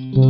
Mm-hmm.